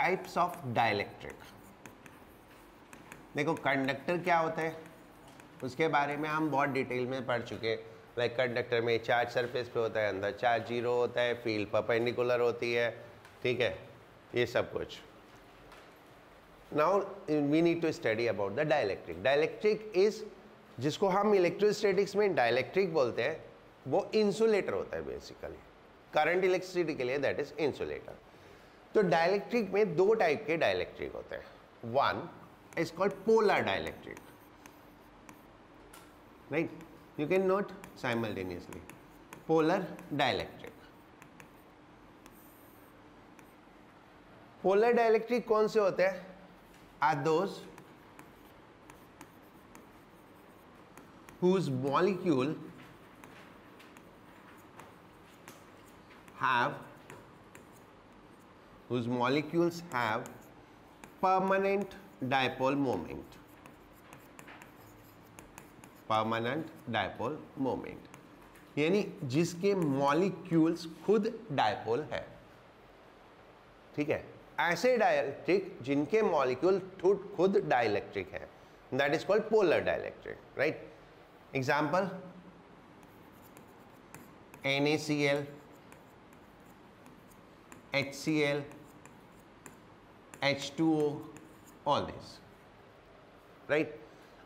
Types of dielectric देखो conductor क्या होता है? उसके बारे में हम बहुत डिटेल में पढ़ चुके लाइक कंडक्टर में चार्ज सरफेस पे होता है, अंदर चार्ज ज़ीरो होता है फ़ील्ड परपेंडिकुलर होती है, ठीक है? ये सब कुछ। Now we need to study about the dielectric dielectric is जिसको हम इलेक्ट्रोस्टैटिक्स में डायलैक्ट्रिक बोलते हैं, वो इंसुलेटर होता है बेसिकली करंट इलेक्ट्रिसिटी के लिए दैट इज़ इंसुलेटर तो डायलैक्ट्रिक में दो टाइप के डायलेक्ट्रिक होते हैं। One is called polar dielectric right you can note simultaneously polar dielectric polar dielectric कौन से होते हैं? Are those whose molecule have whose molecules have permanent dipole moment. Permanent dipole moment यानी जिसके मॉलिक्यूल्स खुद डायपोल है। ठीक है? ऐसे डायलैक्ट्रिक जिनके मॉलिक्यूल खुद डाइलेक्ट्रिक है। That is called polar dielectric right example NaCl HCl H2O all this right?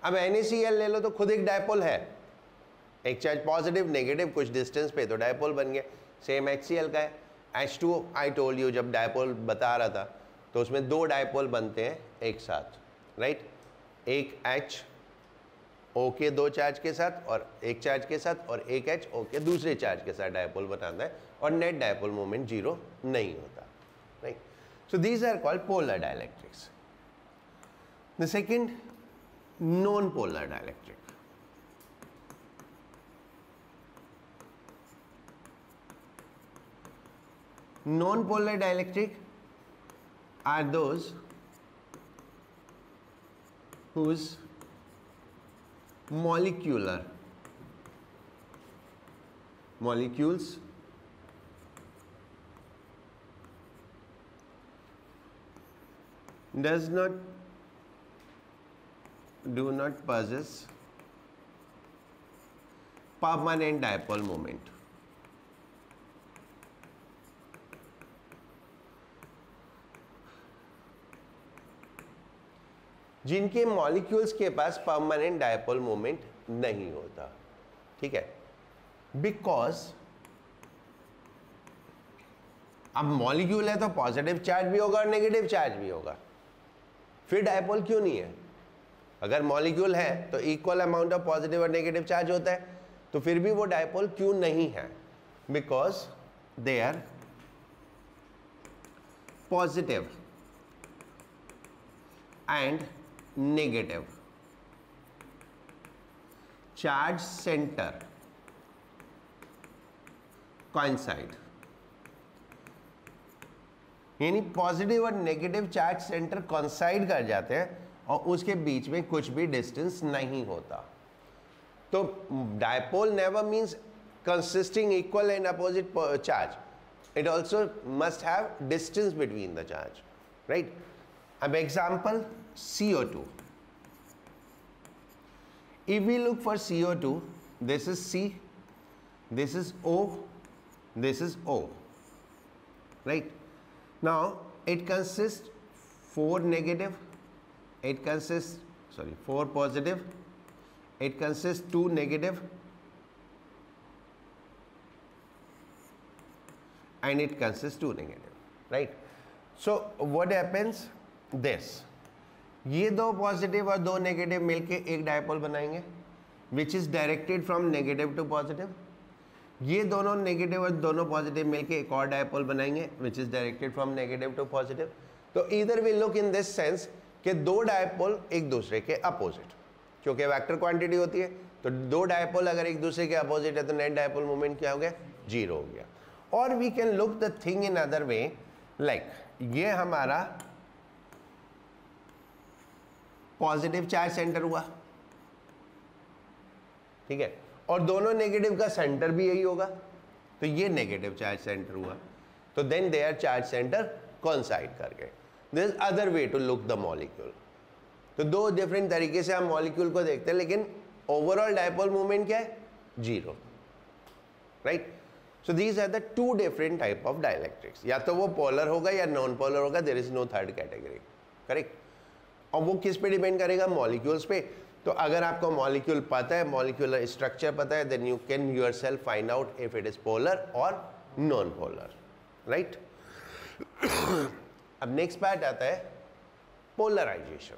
अब एन ले लो तो खुद एक डायपोल है। एक चार्ज पॉजिटिव नेगेटिव कुछ डिस्टेंस पे तो डायपोल बन गया। सेम एच का है। H two I told you जब डायपोल बता रहा था तो उसमें दो डायपोल बनते हैं एक साथ राइट एक एच ओ के दो चार्ज के साथ और एक चार्ज के साथ और एक एच ओ के दूसरे चार्ज के साथ डायपोल बनाता है और नेट डायपोल मोमेंट ज़ीरो नहीं होता। So these are called polar dielectrics. The second non-polar dielectric. Non-polar dielectric are those whose molecular molecules does not, do not possess permanent dipole moment. जिनके molecules के पास permanent dipole moment नहीं होता, ठीक है? Because अब मॉलिक्यूल है तो पॉजिटिव चार्ज भी होगा और नेगेटिव चार्ज भी होगा। फिर डायपोल क्यों नहीं है? अगर मॉलिक्यूल है तो इक्वल अमाउंट ऑफ़ पॉजिटिव और नेगेटिव चार्ज होता है तो फिर भी वो डायपोल क्यों नहीं है? Because they are positive and negative charge centre coincide. यानी पॉजिटिव और नेगेटिव चार्ज सेंटर कॉन्साइड कर जाते हैं और उसके बीच में कुछ भी डिस्टेंस नहीं होता। तो dipole never means consisting equal and opposite charge it also must have distance between the charge right अब example CO2 if we look for CO2 this is C, this is O, this is O, right? Now it consists four negative it consists sorry 4 positive it consists 2 negative and it consists 2 negative right so what happens this ये दो positive और दो negative मिलके एक dipole बनाएँगे which is directed from negative to positive ये दोनों negative और दोनों पॉजिटिव मिलके एक और डायपोल बनाएँगे which is directed from negative to positive तो इधर will look in this sense कि दो डायपोल एक दूसरे के अपोजिट क्योंकि वेक्टर क्वांटिटी होती है तो दो डायपोल अगर एक दूसरे के अपोजिट है तो नेट डायपोल मोमेंट क्या हो गया? ज़ीरो हो गया. और we can look the thing in other way like ये हमारा पॉजिटिव चार्ज सेंटर हुआ. ठीक है? और दोनों नेगेटिव का सेंटर भी यही होगा। तो ये नेगेटिव चार्ज सेंटर हुआ। तो then they are charge centre coincide कर गए this other way to look the molecule तो दो डिफरेंट तरीके से हम मॉलिक्यूल को देखते हैं, लेकिन ओवरऑल डायपोल मूवमेंट क्या है? Zero right so these are the two different type of dielectrics या तो वो पोलर होगा या नॉन पोलर होगा there is no third category correct और वो किस पे डिपेंड करेगा? मॉलिक्यूल्स पे। तो अगर आपको मॉलिक्यूल पता है मॉलिक्यूलर स्ट्रक्चर पता है then you can yourself find out if it is polar और नॉन पोलर राइट अब नेक्स्ट पार्ट आता है पोलराइजेशन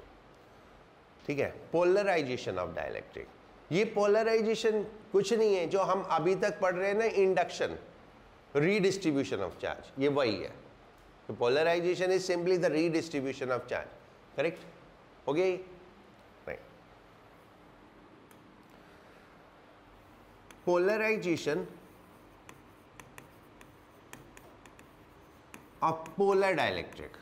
ठीक है? पोलराइजेशन ऑफ़ डायलैक्ट्रिक ये पोलराइजेशन कुछ नहीं है, जो हम अभी तक पढ़ रहे हैं ना इंडक्शन रीडिस्ट्रीब्यूशन ऑफ़ चार्ज ये वही है. तो polarization is simply the redistribution of charge correct okay polarization of polar dielectric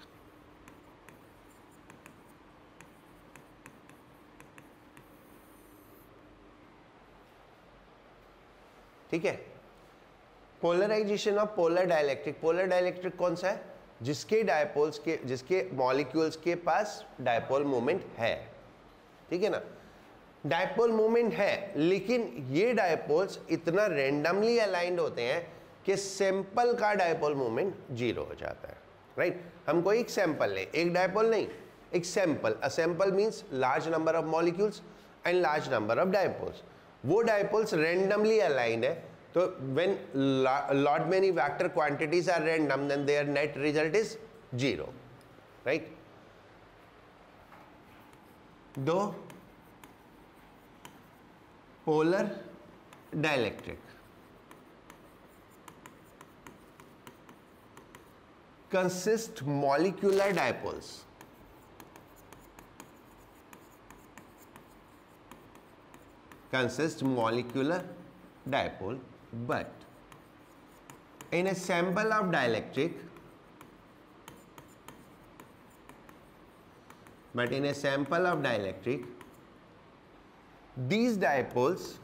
ठीक है? Polarization of polar dielectric polar dielectric कौन सा है? जिसके डायपोल्स के जिसके मॉलिक्यूल्स के पास डायपोल मोमेंट है। ठीक है ना? डायपोल मोमेंट है, लेकिन ये डायपोल्स इतना रेंडमली अलाइंड होते हैं कि सैंपल का डायपोल मोमेंट ज़ीरो हो जाता है राइट हम कोई एक सैंपल लें, एक डायपोल नहीं, एक sample a sample means large number of molecules and large number of dipoles वो डायपोल्स रेंडमली अलाइंड है तो when lot many vector quantities are random then their net result is zero right दो polar dielectric. Consist molecular dipoles. Consist molecular dipole, but in a sample of dielectric, but in a sample of dielectric, these dipoles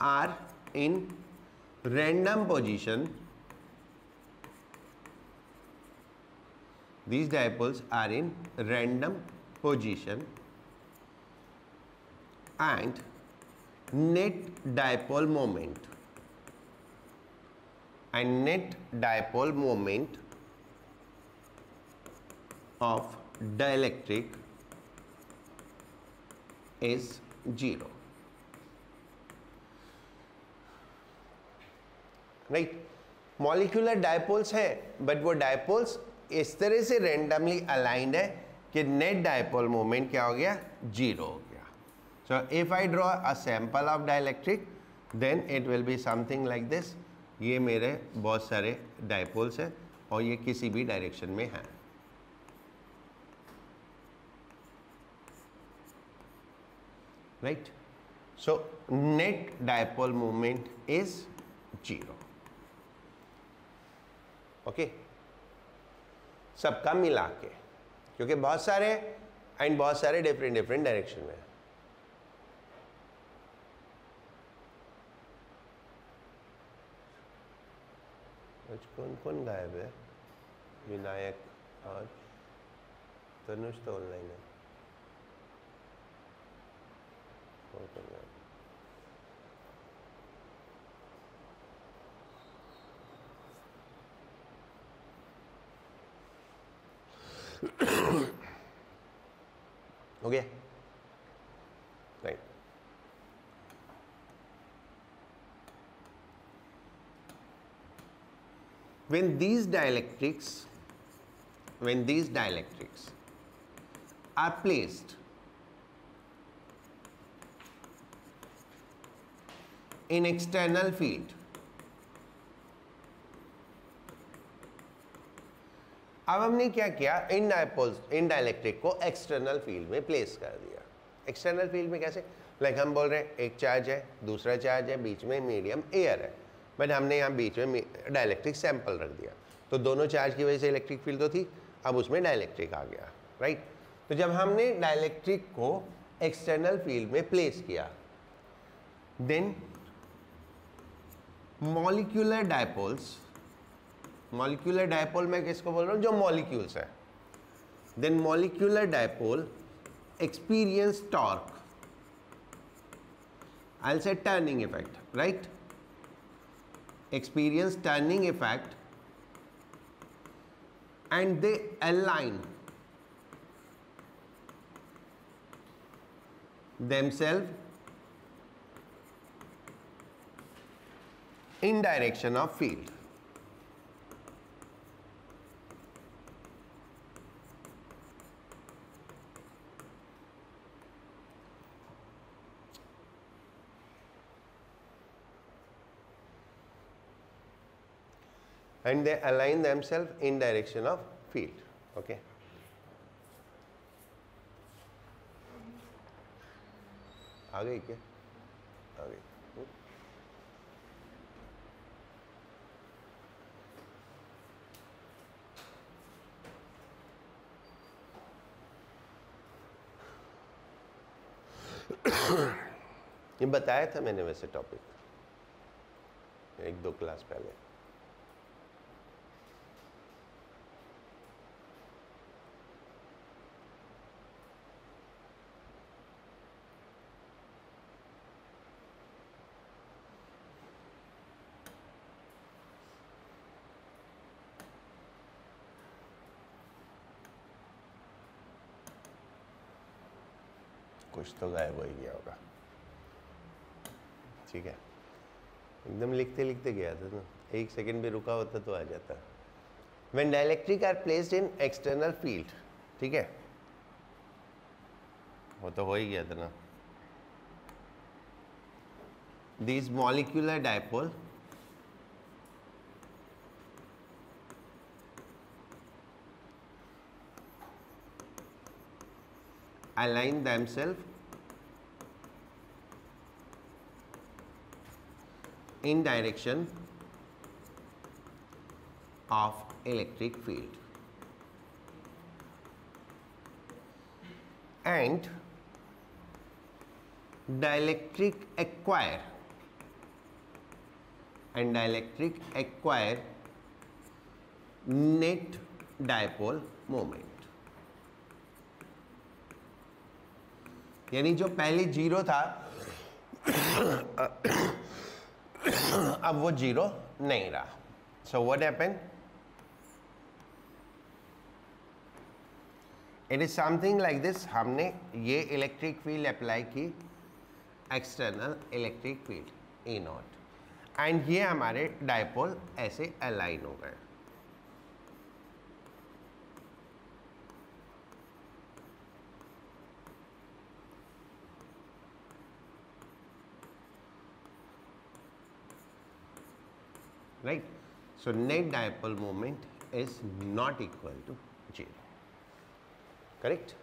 are in random position. These dipoles are in random position. And net dipole moment. And net dipole moment of dielectric is zero. Right molecular dipoles है but वो dipoles इस तरह से randomly aligned है कि net dipole moment क्या हो गया? ज़ीरो हो गया. So if I draw a sample of dielectric then it will be something like this ये मेरे बहुत सारे डायपोल्स हैं और ये किसी भी डायरेक्शन में हैं. Right so net dipole moment is zero okay सबका मिला के। क्योंकि बहुत सारे एंड बहुत सारे डिफरेंट डिफरेंट डायरेक्शन में आज कौन कौन गायब है? विनायक, आज? तनुष तो ऑनलाइन है। anything yet. okay right when these dielectrics when these dielectrics are placed in external field. अब हमने क्या किया? इन डायपोल्स इन डायलेक्ट्रिक को एक्सटर्नल फ़ील्ड में प्लेस कर दिया। एक्सटर्नल फ़ील्ड में कैसे? लाइक like हम बोल रहे हैं, एक चार्ज है, दूसरा चार्ज है, बीच में मीडियम एयर है। बट हमने यहाँ बीच में डायलेक्ट्रिक सैंपल रख दिया। तो दोनों चार्ज की वजह से इलेक्ट्रिक फ़ील्ड तो थी, अब उसमें डायलेक्ट्रिक आ गया राइट तो जब हमने डायलेक्ट्रिक को एक्सटर्नल फ़ील्ड में प्लेस किया then molecular dipoles molecular dipole मैं किसको बोल रहा हूँ? जो मॉलिक्यूल्स है। Then molecular dipole experience torque I say turning effect right experience turning effect and they align themselves in direction of field. and they align themselves in direction of field okay आ गई क्या आ गई ये बताया था मैंने वैसे topic एक दो क्लास पहले। कुछ तो गायब हो ही गया होगा। ठीक है? एकदम लिखते लिखते गया था ना। एक सेकंड भी रुका होता तो आ जाता। When dielectric are placed in external field ठीक है? वो तो हो ही गया था ना। This molecular dipole align themselves in direction of electric field and dielectric acquire and dielectric acquire net dipole moment यानी जो पहले ज़ीरो था अब वो ज़ीरो नहीं रहा। So what happen it is something like this हमने ये इलेक्ट्रिक फ़ील्ड अप्लाई की external electric field E naught and ये हमारे डायपोल ऐसे अलाइन हो गए। Right? So net dipole moment is not equal to 0 correct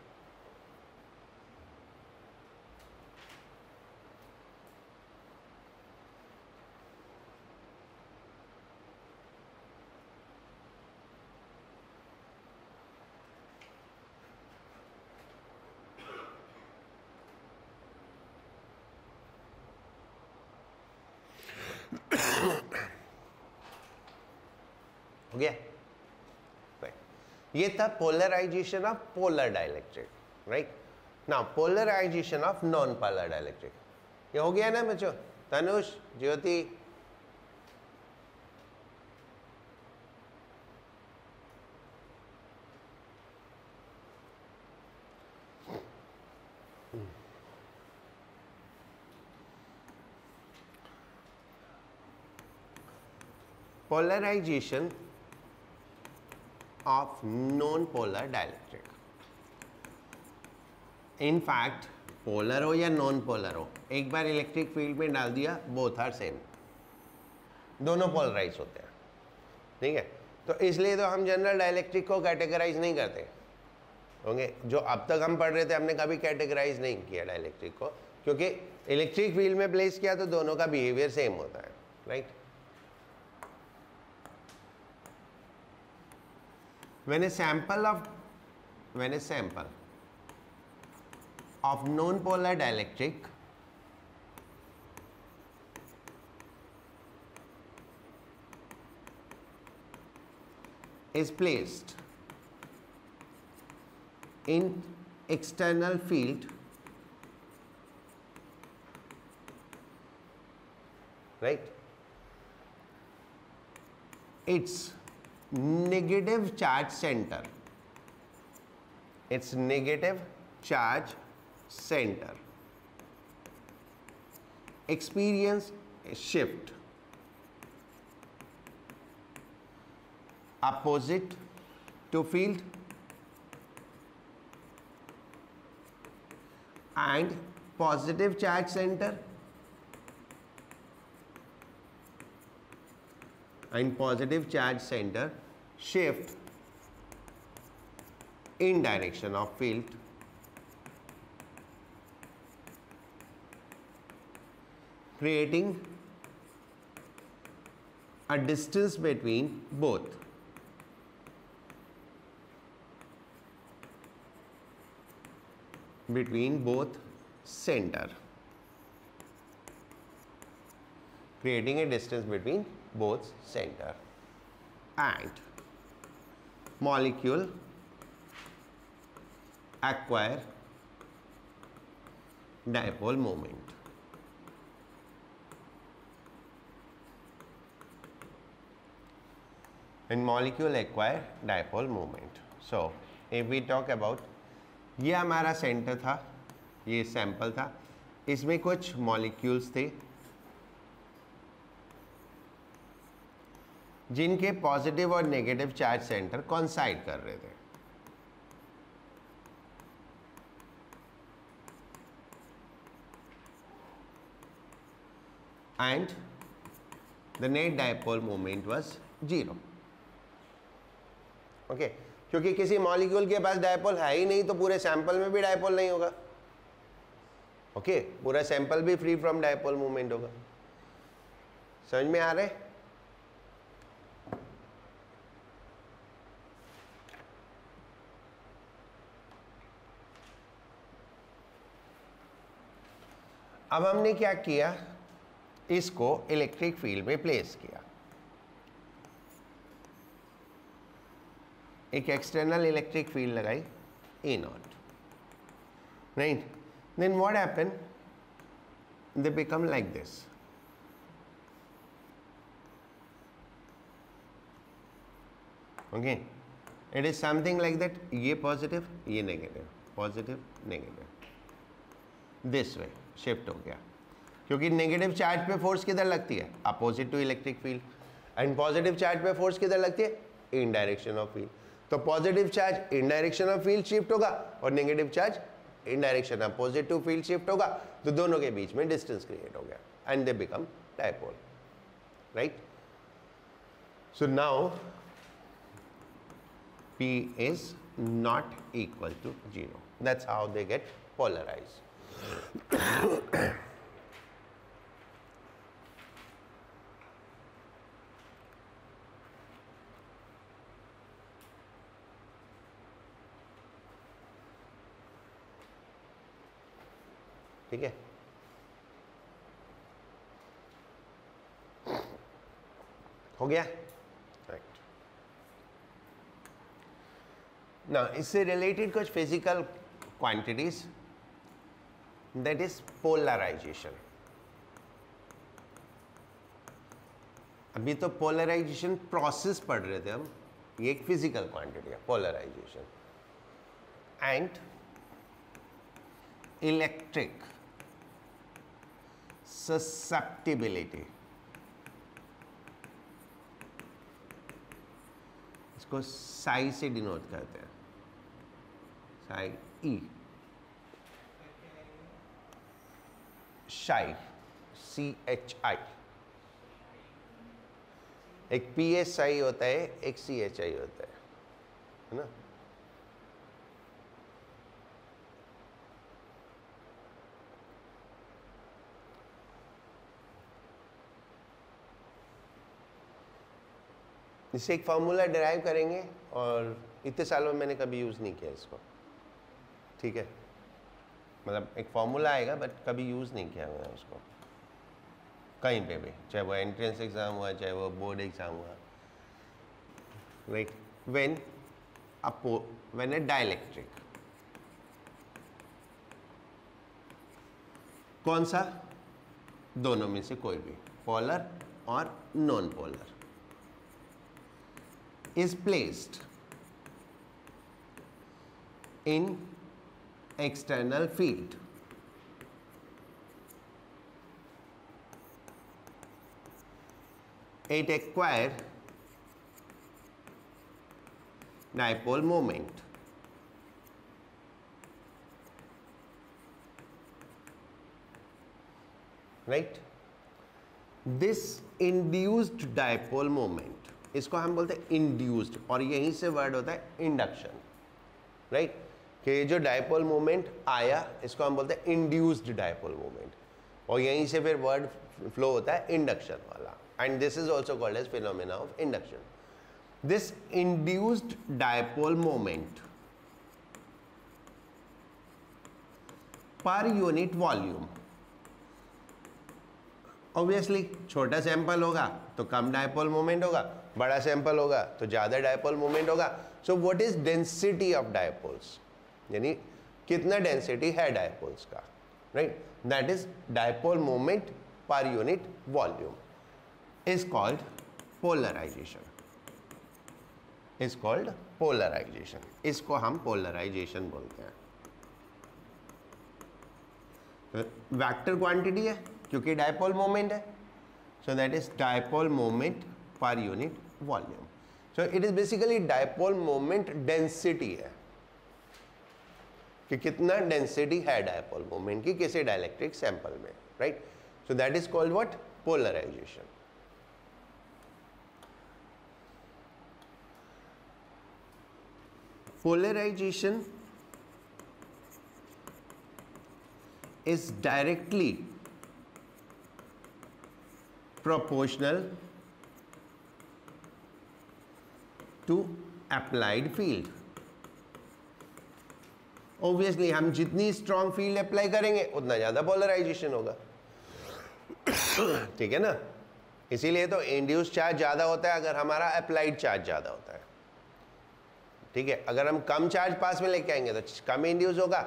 ये था polarization of polar dielectric right ना polarization of non polar dielectric ये हो गया ना बच्चों? Tanush, Jyoti. Polarization of non-polar dielectric. Fact, polar हो या नॉन पोलर हो एक बार इलेक्ट्रिक फ़ील्ड में डाल दिया बोथ आर सेम दोनों पोलराइज होते हैं। ठीक है? तो इसलिए तो हम जनरल डायलैक्ट्रिक को कैटेगराइज नहीं करते। होंगे जो अब तक हम पढ़ रहे थे हमने कभी कैटेगराइज नहीं किया डायलैक्ट्रिक को क्योंकि इलेक्ट्रिक फ़ील्ड में प्लेस किया तो दोनों का बिहेवियर सेम होता है right when a sample of when a sample of non-polar dielectric is placed in external field right? Its negative charge center. Its negative charge center. Experience shift. Opposite to field. And positive charge center. And positive charge center shift in direction of field. Creating a distance between both. Between both center. Creating a distance between both center and molecule acquire dipole moment and molecule acquire dipole moment so if we talk about ये हमारा centre था ये sample था इसमें कुछ molecules थे जिनके positive और नेगेटिव चार्ज सेंटर कॉन्साइड कर रहे थे। And the net dipole moment was zero okay क्योंकि किसी मॉलिक्यूल के पास डायपोल है ही नहीं तो पूरे सैंपल में भी डायपोल नहीं होगा। Okay okay? पूरा सैंपल भी फ्री फ्रॉम डायपोल मूवमेंट होगा। समझ में आ रहे? अब हमने क्या किया? इसको इलेक्ट्रिक फ़ील्ड में प्लेस किया। एक एक्सटर्नल इलेक्ट्रिक फ़ील्ड लगाई E naught right then what happen they become like this okay it is something like that ये पॉजिटिव ये negative positive negative this way shift हो गया। क्योंकि नेगेटिव चार्ज पे फोर्स किधर लगती है? Opposite to electric field and positive charge पे फोर्स किधर लगती है? इन डायरेक्शन ऑफ़ फ़ील्ड तो positive charge in direction of field shift होगा और negative charge in direction opposite to field shift होगा। तो दोनों के बीच में डिस्टेंस क्रिएट हो गया। And they become dipole right so now P is not equal to 0. That's how they get polarized. ठीक है? हो गया? राइट ना इससे रिलेटेड कुछ physical quantities that is polarization अभी तो पोलराइजेशन प्रोसेस पढ़ रहे थे हम। ये एक फ़िज़िकल क्वांटिटी है पोलराइजेशन एंड इलेक्ट्रिक susceptibility. इसको साई से डिनोट करते हैं। साई ई शाई सी एच आई एक पी एस आई होता है, एक सी एच आई होता है है ना? इससे एक फार्मूला डिराइव करेंगे और इतने सालों में मैंने कभी यूज़ नहीं किया इसको। ठीक है? मतलब एक फार्मूला आएगा बट कभी यूज़ नहीं किया मैंने उसको। कहीं पे भी, चाहे वो एंट्रेंस एग्ज़ाम हुआ, चाहे वो बोर्ड एग्ज़ाम हुआ। Right when a when a dielectric कौन सा? दोनों में से कोई भी पोलर और non polar is placed in external field it acquire dipole moment right this induced dipole moment इसको हम बोलते हैं इंड्यूस्ड और यहीं से वर्ड होता है इंडक्शन राइट कि जो डायपोल मोमेंट आया, इसको हम बोलते हैं इंड्यूस्ड डायपोल मोमेंट और यहीं से फिर वर्ड फ्लो होता है इंडक्शन वाला. And this is also called as phenomena of induction. This induced dipole moment per unit volume. Obviously छोटा सैंपल होगा तो कम डायपोल मोमेंट होगा. बड़ा सैंपल होगा तो ज़्यादा डायपोल मोमेंट होगा. So what is density of dipoles यानी कितना डेंसिटी है डायपोल्स का right that is dipole moment per unit volume is called polarization is called polarization इसको हम पोलराइजेशन बोलते हैं। वेक्टर क्वांटिटी है, क्योंकि डायपोल मोमेंट है। So that is dipole moment per unit volume so it is basically dipole moment density है। कि कितना डेंसिटी है डायपोल मोमेंट की किसी डायलैक्ट्रिक सैंपल में right so that is called what polarization polarization is directly proportional to applied field. Obviously हम जितनी strong field apply करेंगे, उतना ज़्यादा पोलराइजेशन होगा। ठीक है ना? इसीलिए तो इंड्यूस चार्ज ज़्यादा होता है, अगर हमारा अप्लाइड चार्ज ज़्यादा होता है। ठीक है? अगर हम कम चार्ज पास में लेके आएँगे तो कम इंड्यूस होगा।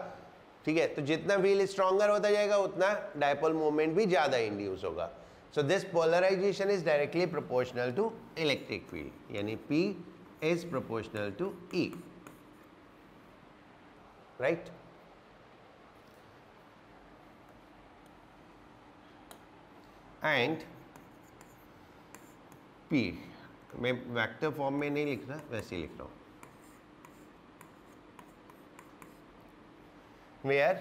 ठीक है? तो जितना व्हील स्ट्रॉन्गर होता जाएगा, उतना डायपोल मूवमेंट भी ज़्यादा इंड्यूस होगा। So this polarization is directly proportional to electric field यानी P is proportional to E right? And p, मैं वेक्टर फॉर्म में नहीं लिख रहा, वैसे लिख रहा हूँ। Where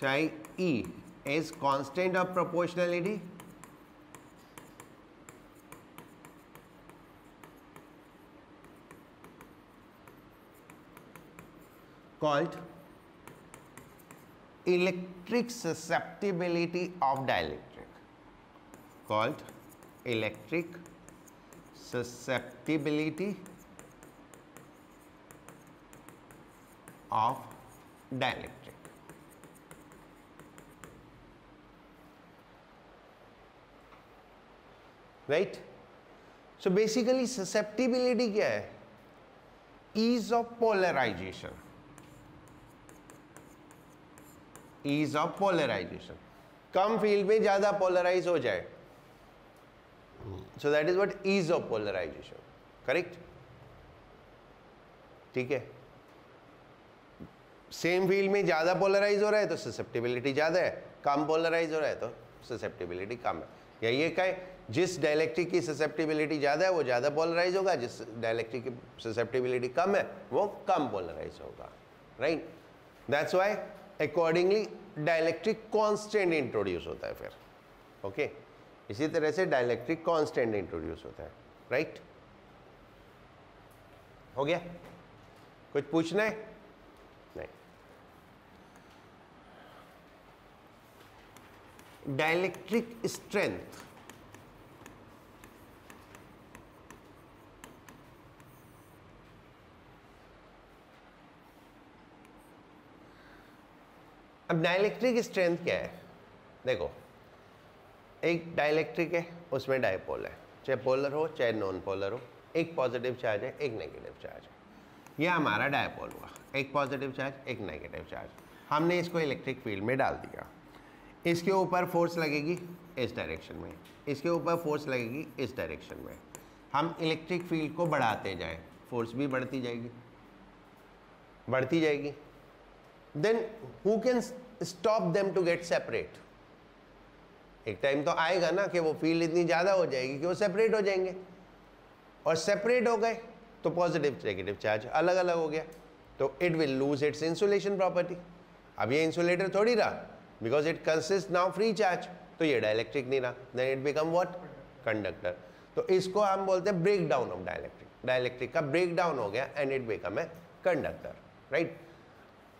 psi E is constant of proportionality called electric susceptibility of dielectric called electric susceptibility of dielectric. Right? So basically susceptibility क्या है? Ease of polarization. Ease of polarization. कम फ़ील्ड में ज़्यादा पोलराइज हो जाए so that is what ease of polarization correct ठीक है? Same field में ज़्यादा पोलराइज हो रहा है तो ससेप्टिबिलिटी ज़्यादा है कम पोलराइज हो रहा है तो ससेप्टिबिलिटी कम है. या ये कहे जिस डायलेक्ट्रिक की ससेप्टिबिलिटी ज़्यादा है, वो ज़्यादा पोलराइज होगा, जिस डायलेक्ट्रिक की ससेप्टिबिलिटी कम है, वो कम पोलराइज होगा. Right that's why accordingly dielectric constant introduce होता है फिर। Okay okay? इसी तरह से डायलैक्ट्रिक कॉन्स्टेंट इंट्रोड्यूस होता है। Right right? हो गया? कुछ पूछना है? नहीं। डायलैक्ट्रिक स्ट्रेंथ अब डायलेक्ट्रिक स्ट्रेंथ क्या है? देखो, एक डायलेक्ट्रिक है, उसमें डायपोल है। चाहे पोलर हो, चाहे नॉन पोलर हो, एक पॉजिटिव चार्ज है, एक नेगेटिव चार्ज है। यह हमारा डायपोल हुआ। एक पॉजिटिव चार्ज एक नेगेटिव चार्ज हमने इसको इलेक्ट्रिक फ़ील्ड में डाल दिया। इसके ऊपर फोर्स लगेगी इस डायरेक्शन में। इसके ऊपर फोर्स लगेगी इस डायरेक्शन में। हम इलेक्ट्रिक फ़ील्ड को बढ़ाते जाएँ। फोर्स भी बढ़ती जाएगी। बढ़ती जाएगी। Then who can stop them to get separate एक टाइम तो आएगा ना कि वो फ़ील्ड इतनी ज़्यादा हो जाएगी कि वो सेपरेट हो जाएँगे। और सेपरेट हो गए तो पॉजिटिव नेगेटिव चार्ज अलग अलग हो गया। तो it will lose its insulation property अब ये इंसुलेटर थोड़ी रहा because it consist now free charge तो ये डायलैक्ट्रिक नहीं रहा then it become what conductor तो इसको हम बोलते हैं break down of dielectric dielectric का ब्रेक डाउन हो गया and it become a conductor right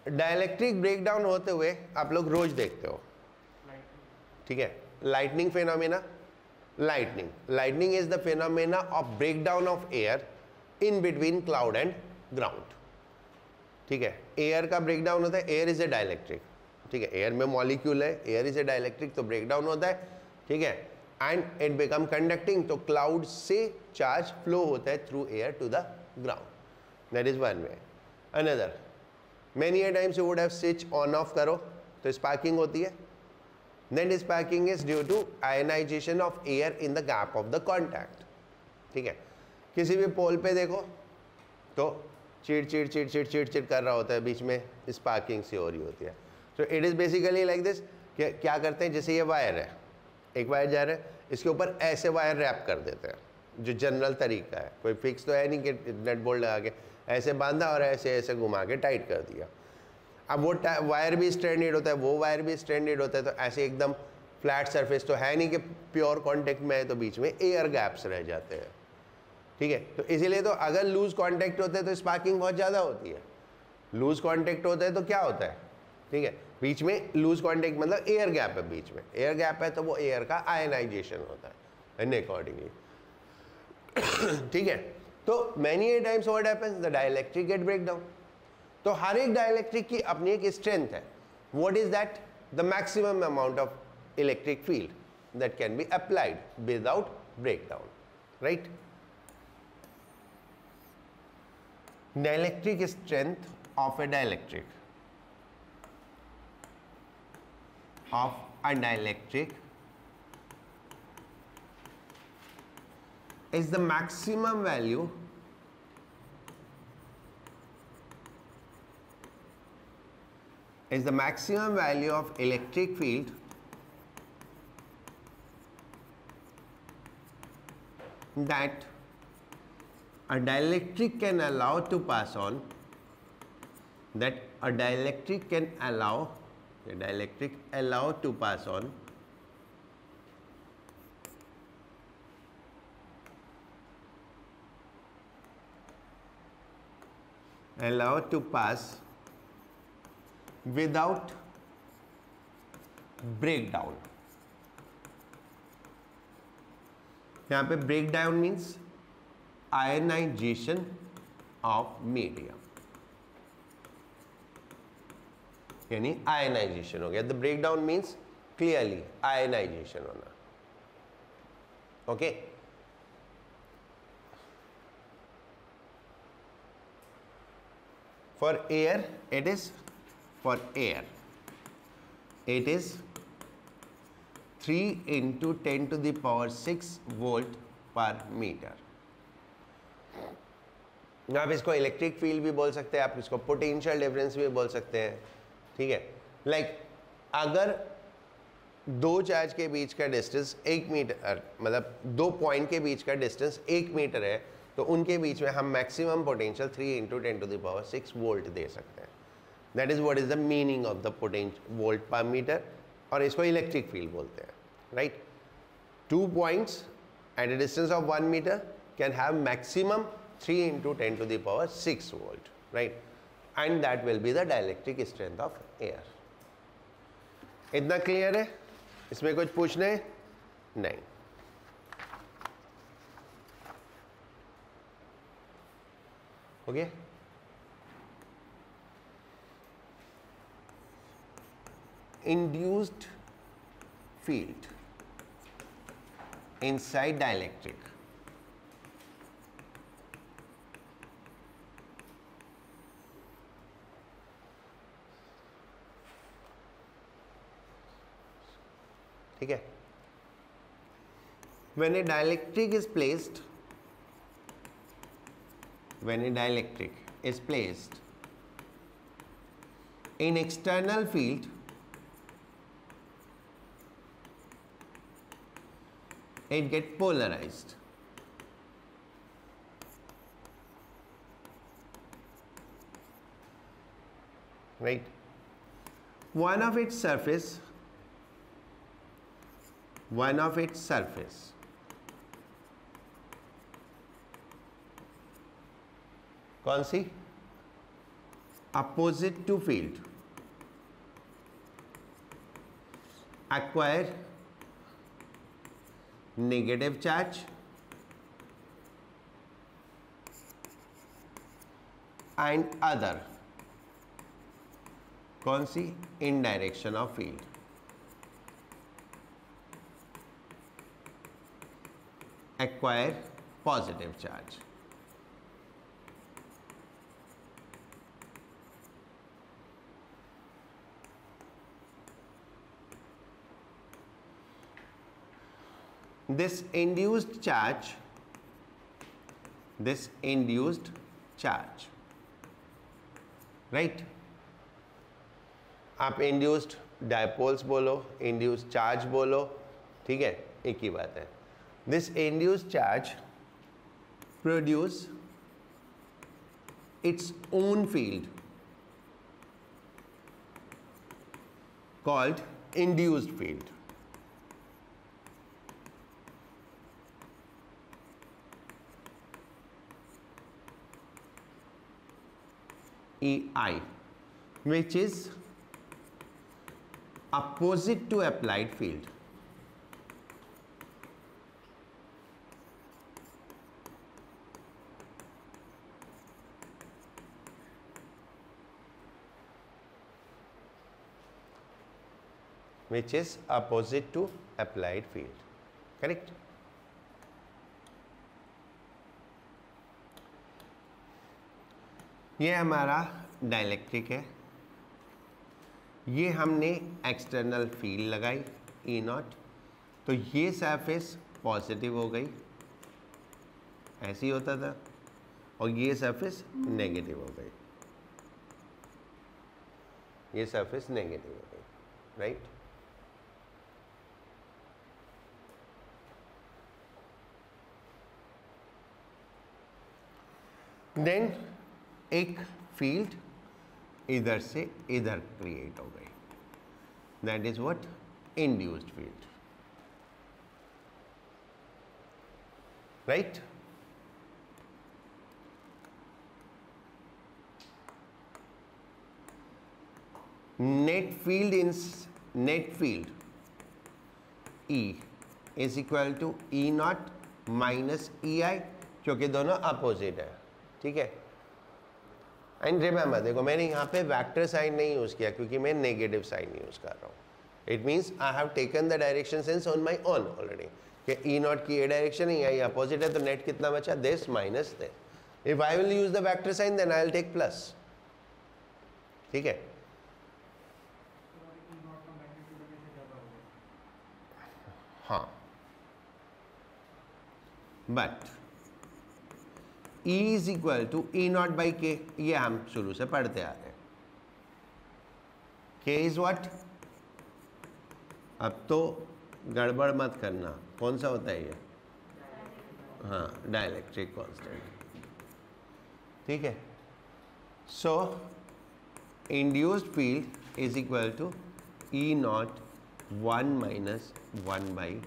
dielectric break down होते हुए आप लोग रोज देखते हो। ठीक है? Lightning phenomena? Lightning. Lightning is the phenomena of breakdown of air in between cloud and ground. ठीक है? एयर का ब्रेकडाउन होता है एयर इज़ ए डायलैक्ट्रिक ठीक है? एयर में मॉलिक्यूल है एयर इज़ ए डायलैक्ट्रिक तो ब्रेकडाउन होता है। ठीक है? एंड इट बिकम कंडक्टिंग तो क्लाउड से चार्ज फ्लो होता है through air to the ground that is one way another many times you would have switch on off करो तो स्पार्किंग होती है। Then sparking is due to ionization of air in the gap of the contact ठीक है? किसी भी पोल पे देखो तो चिड़ चिड़ चिड़ चिड़ चिड़ चिड़ कर रहा होता है, बीच में स्पार्किंग सी हो रही होती है। So it is basically like this क्या करते हैं, जैसे ये वायर है, एक वायर जा रहा है, इसके ऊपर ऐसे वायर रैप कर देते हैं, जो जनरल तरीका है। कोई फिक्स तो है नहीं कि नेट बोल्ट लगा के। ऐसे बांधा और ऐसे ऐसे घुमा के टाइट कर दिया। अब वो वायर भी स्ट्रेंडेड होता है, वो वायर भी स्ट्रेंडेड होता है तो ऐसे एकदम फ्लैट सरफेस तो है नहीं कि प्योर कांटेक्ट में है तो बीच में एयर गैप्स रह जाते हैं। ठीक है? तो इसीलिए तो अगर लूज कांटेक्ट होते हैं तो स्पार्किंग बहुत ज़्यादा होती है। लूज कांटेक्ट होता है तो क्या होता है? ठीक है? बीच में लूज कांटेक्ट मतलब एयर गैप है बीच में। एयर गैप है तो वो एयर का आयनाइजेशन होता है इन अकॉर्डिंगली ठीक है? तो many times what happens the dielectric get break down तो हर एक डायलैक्ट्रिक की अपनी एक स्ट्रेंथ है। What is that the maximum amount of electric field that can be applied without break down right dielectric strength of a dielectric of a dielectric is the maximum value is the maximum value of electric field that a dielectric can allow to pass on that a dielectric can allow a dielectric allow to pass on allow to pass without breakdown. यहाँ पे break down means ionization of medium यानी ionization हो गया। The break down means clearly ionization होना। Okay for air it is for air. It is 3 into 10 to the power 6 volt per metre आप इसको electric field भी बोल सकते हैं आप इसको पोटेंशियल डिफरेंस भी बोल सकते हैं ठीक है? लाइक like, अगर दो चार्ज के बीच का डिस्टेंस एक मीटर मतलब दो पॉइंट के बीच का डिस्टेंस एक मीटर है तो उनके बीच में हम maximum potential three into ten to the power six volt दे सकते हैं। That is what is the meaning of the potential volt per metre और इसको इलेक्ट्रिक फ़ील्ड बोलते हैं right two points at a distance of 1 meter can have maximum 3 into 10 to the power 6 volt right and that will be the dielectric strength of air इतना clear है इसमें कुछ पूछने नहीं okay okay? induced field inside dielectric. Okay. when a dielectric is placed when a dielectric is placed in external field it get polarized right one of its surface one of its surface कौन सी opposite to field acquire Negative charge and other कौन सी? In direction of field acquire positive charge this induced charge this induced charge right आप induced dipoles बोलो induced charge बोलो ठीक है एक ही बात है this induced charge produce its own field called induced field EI which is opposite to applied field. which is opposite to applied field correct ये हमारा डायलैक्ट्रिक है। ये हमने एक्सटर्नल फ़ील्ड लगाई ई नॉट तो ये सरफेस पॉजिटिव हो गई। ऐसे ही होता था। और ये सरफेस नेगेटिव हो गई। ये सरफेस नेगेटिव हो गई राइट देन एक फ़ील्ड इधर से इधर क्रिएट हो गई। That is what induced field right net field in net field E is equal to E nought minus E I क्योंकि दोनों अपोजिट है। ठीक है? एंड रिमेंबर देखो, मैंने यहाँ पे वैक्टर साइन नहीं यूज़ किया क्योंकि मैं नेगेटिव साइन यूज़ कर रहा हूँ। It means I have taken the direction sense on my on already कि ई नॉट की ए डायरेक्शन ही है अपोजिट है तो नेट कितना बचा? This minus this if I will use the vector sign then I will take plus ठीक है? हाँ। But E is equal to E nought by K ये हम शुरू से पढ़ते आ रहे हैं। के इज़ वट अब तो गड़बड़ मत करना। कौन सा होता है ये? हाँ डायलैक्ट्रिक कांस्टेंट ठीक है? So induced field is equal to E nought one minus one by